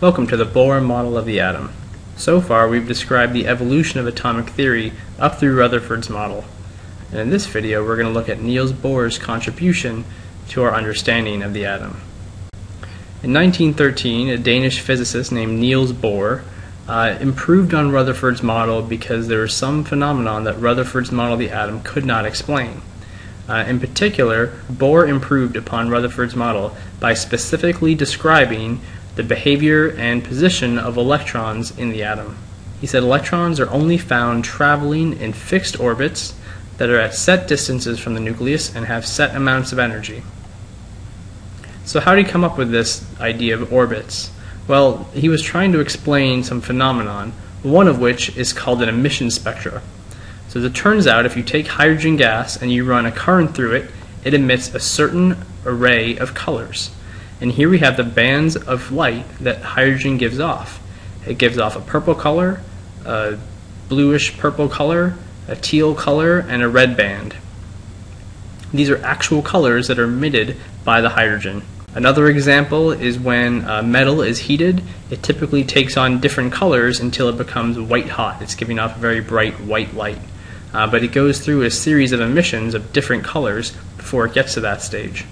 Welcome to the Bohr model of the atom. So far we've described the evolution of atomic theory up through Rutherford's model. And in this video we're going to look at Niels Bohr's contribution to our understanding of the atom. In 1913, a Danish physicist named Niels Bohr uh, improved on Rutherford's model because there was some phenomenon that Rutherford's model of the atom could not explain. Uh, in particular, Bohr improved upon Rutherford's model by specifically describing the behavior and position of electrons in the atom. He said electrons are only found traveling in fixed orbits that are at set distances from the nucleus and have set amounts of energy. So how did he come up with this idea of orbits? Well, he was trying to explain some phenomenon, one of which is called an emission spectra. So as it turns out, if you take hydrogen gas and you run a current through it, it emits a certain array of colors. And here we have the bands of light that hydrogen gives off. It gives off a purple color, a bluish purple color, a teal color, and a red band. These are actual colors that are emitted by the hydrogen. Another example is when uh, metal is heated, it typically takes on different colors until it becomes white hot. It's giving off a very bright white light uh, but it goes through a series of emissions of different colors before it gets to that stage.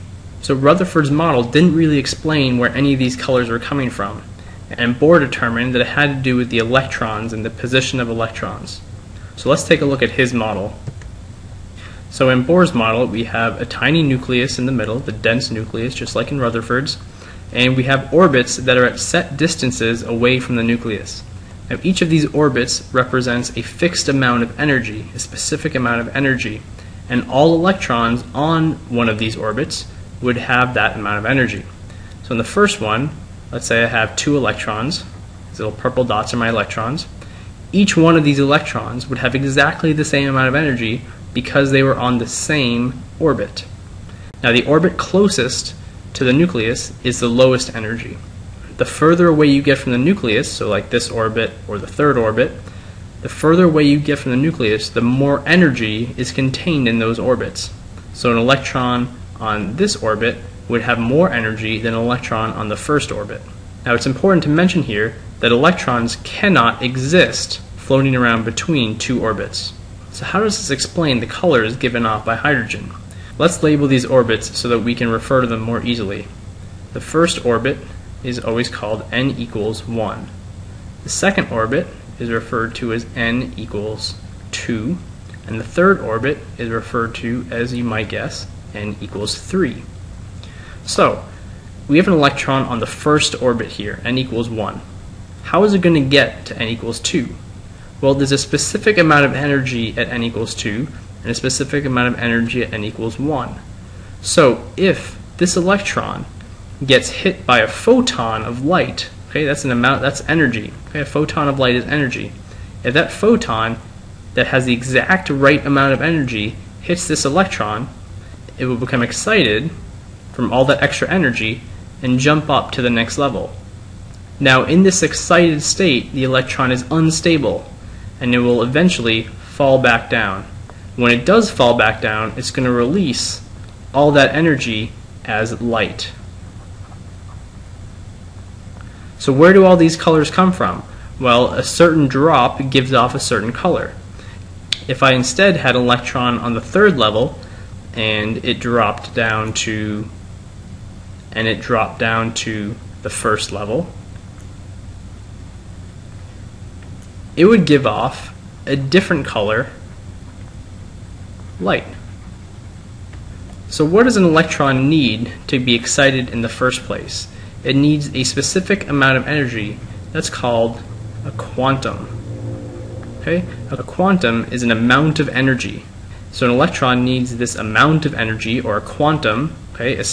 So Rutherford's model didn't really explain where any of these colors were coming from, and Bohr determined that it had to do with the electrons and the position of electrons. So let's take a look at his model. So in Bohr's model, we have a tiny nucleus in the middle, the dense nucleus, just like in Rutherford's, and we have orbits that are at set distances away from the nucleus. Now each of these orbits represents a fixed amount of energy, a specific amount of energy, and all electrons on one of these orbits would have that amount of energy. So in the first one, let's say I have two electrons, these little purple dots are my electrons. Each one of these electrons would have exactly the same amount of energy because they were on the same orbit. Now the orbit closest to the nucleus is the lowest energy the further away you get from the nucleus, so like this orbit or the third orbit, the further away you get from the nucleus, the more energy is contained in those orbits. So an electron on this orbit would have more energy than an electron on the first orbit. Now it's important to mention here that electrons cannot exist floating around between two orbits. So how does this explain the colors given off by hydrogen? Let's label these orbits so that we can refer to them more easily. The first orbit is always called n equals 1. The second orbit is referred to as n equals 2, and the third orbit is referred to as you might guess, n equals 3. So, we have an electron on the first orbit here, n equals 1. How is it going to get to n equals 2? Well, there's a specific amount of energy at n equals 2 and a specific amount of energy at n equals 1. So, if this electron gets hit by a photon of light, okay, that's an amount, that's energy. Okay, a photon of light is energy. If that photon that has the exact right amount of energy hits this electron, it will become excited from all that extra energy and jump up to the next level. Now, in this excited state, the electron is unstable and it will eventually fall back down. When it does fall back down, it's going to release all that energy as light. So where do all these colors come from? Well, a certain drop gives off a certain color. If I instead had an electron on the third level and it dropped down to and it dropped down to the first level, it would give off a different color light. So what does an electron need to be excited in the first place? it needs a specific amount of energy that's called a quantum. Okay? A quantum is an amount of energy. So an electron needs this amount of energy, or a quantum, okay, a,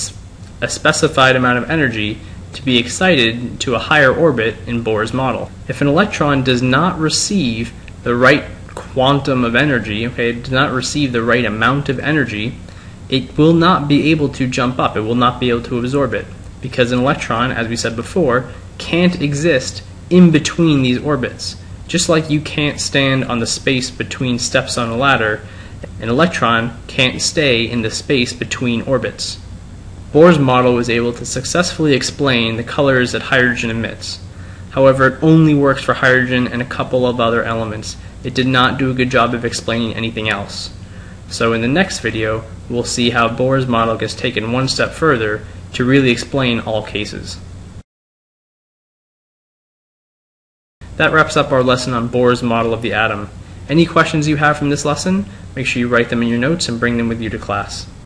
a specified amount of energy, to be excited to a higher orbit in Bohr's model. If an electron does not receive the right quantum of energy, okay, does not receive the right amount of energy, it will not be able to jump up. It will not be able to absorb it because an electron, as we said before, can't exist in between these orbits. Just like you can't stand on the space between steps on a ladder, an electron can't stay in the space between orbits. Bohr's model was able to successfully explain the colors that hydrogen emits. However, it only works for hydrogen and a couple of other elements. It did not do a good job of explaining anything else. So in the next video, we'll see how Bohr's model gets taken one step further to really explain all cases. That wraps up our lesson on Bohr's model of the atom. Any questions you have from this lesson, make sure you write them in your notes and bring them with you to class.